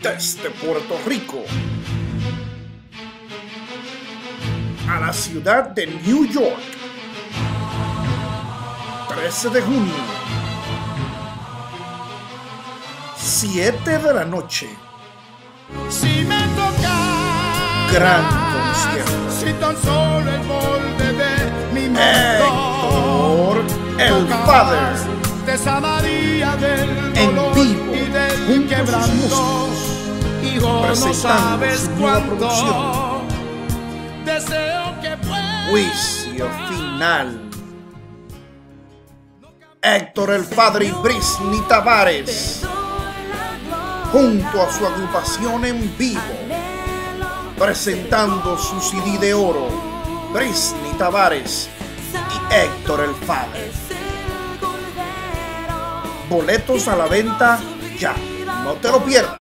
desde Puerto Rico a la ciudad de New York. 13 de junio. 7 de la noche. Si me toca Gran concierto. Si tan solo el molde de mi Héctor, el Father, de esa María del En vivo, y del junto No presentando su nueva producción. deseo que Juicio final. Héctor el Padre y Brisny Tavares, junto a su agrupación en vivo, presentando su CD de oro, Brisny Tavares y Héctor el Padre. Boletos a la venta ya, no te lo pierdas.